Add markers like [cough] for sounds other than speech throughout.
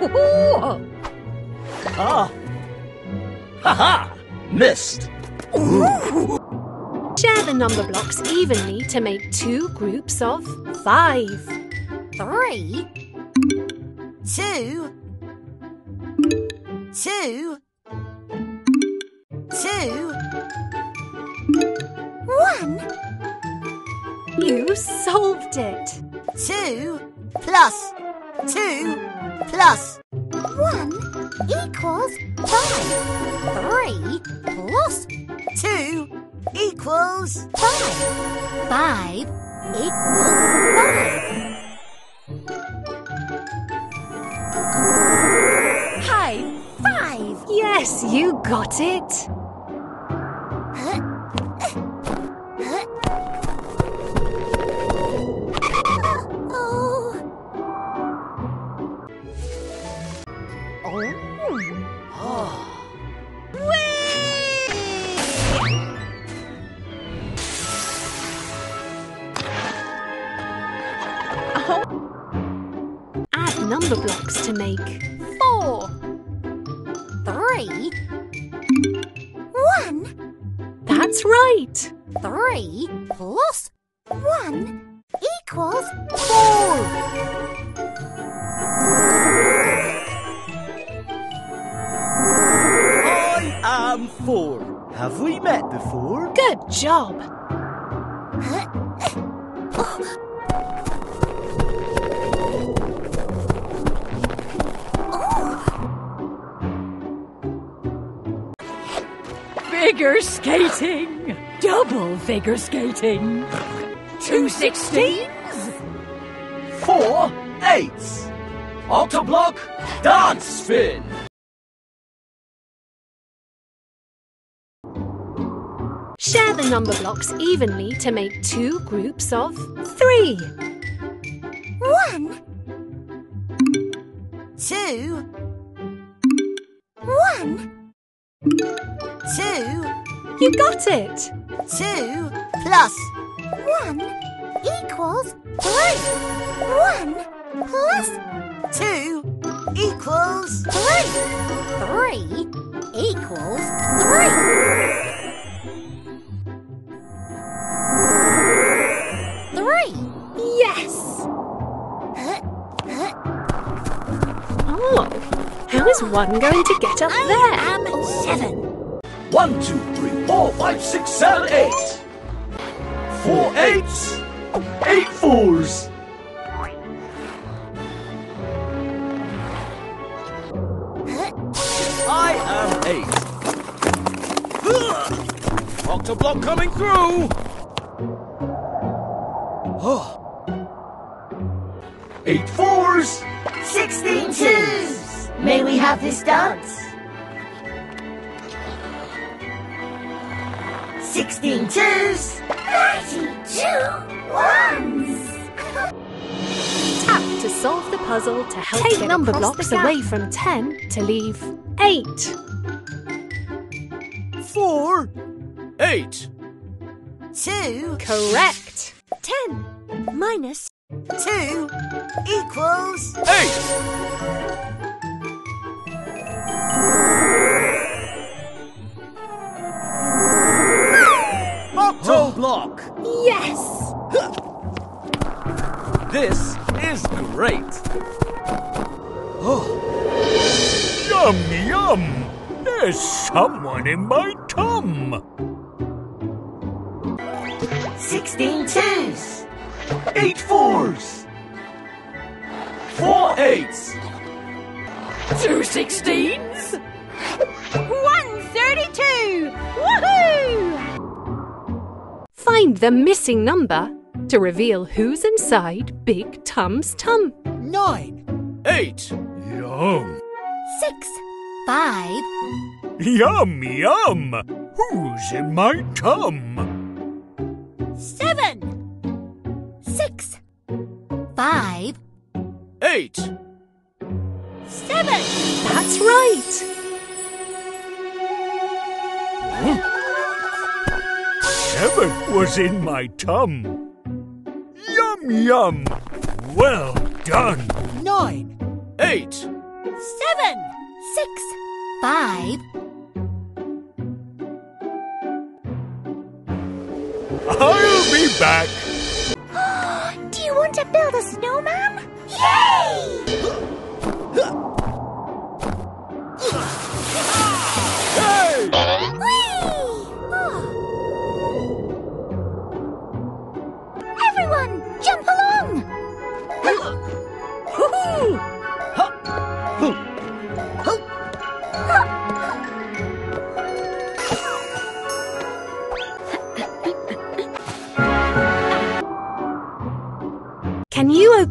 Double! Ah! Ha-ha! Missed! Share the Numberblocks evenly to make two groups of five. Three. Two. Two. Two. One. You solved it. Two plus two plus one equals five. Three plus two equals five. Five equals five. High five. Yes, you got it. Number blocks to make Four. Three. One. That's right. Three plus one equals four. Am four. Have we met before? Good job. Figure skating! Double figure skating! Two sixteens? Four eights. Octoblock, dance spin. Share the Numberblocks evenly to make two groups of three. One. Two. One. Two. You got it. Two plus one equals three. One plus two equals three. Three equals three. Is one going to get up there? am seven. One, two, three, four, five, six, seven, eight. Four eights. Eight fours. I am eight. Octoblock coming through. Oh. Eight fours. We have this dance? Sixteen twos. Thirty-two ones. Tap to solve the puzzle to help Take take number across the blocks gap. away from 10 to leave 8. Four. Eight. Two. Correct. Ten minus two equals Eight. Octoblock. Yes. This is great. Oh. Yum, yum! There's someone in my tum! sixteen twos. Eight fours. Four eights. Two sixteens? One thirty-two. Woohoo! Find the missing number to reveal who's inside Big Tum's tum. Nine. Eight. Yum! Six. Five. Yum, yum! Who's in my tum? Seven. Six. Five. Eight. Seven. That's right. Hmm. Seven was in my tum. Yum, yum! Well done. Nine. Eight. Seven. Six. Five. I'll be back. [gasps] Do you want to build a snowman? Yay! [gasps]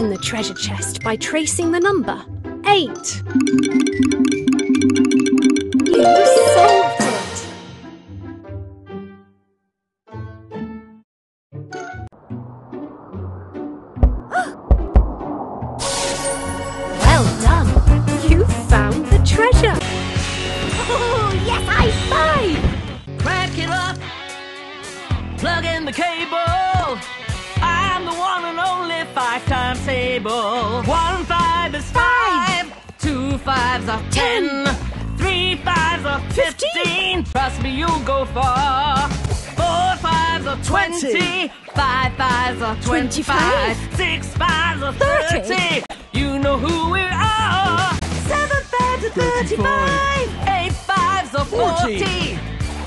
open the treasure chest by tracing the number 8? You solved it! [gasps] Well done! You found the treasure! Oh, yes, high five! Crank it up. Plug in the cable. table. One five is five. five. Two fives are ten. ten. Three fives are fifteen. fifteen. Trust me, you'll go far. Four fives are twenty. twenty. Five fives are twenty-five. Six fives are thirty. thirty. You know who we are. Seven fives are thirty-five. Eight fives are forty. forty.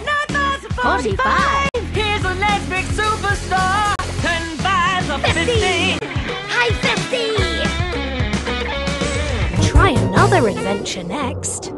Nine fives are forty-five. Here's an electric superstar. Ten fives are fifteen. 50. 550! Try another adventure next.